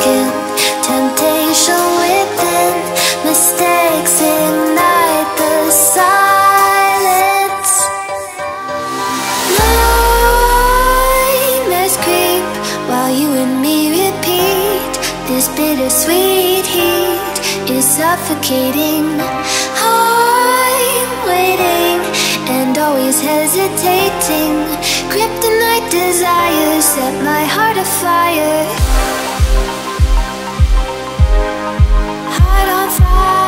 Skin, temptation within Mistakes ignite the silence. While you and me repeat. This bittersweet heat is suffocating. I'm waiting and always hesitating. Kryptonite desires set my heart afire Heart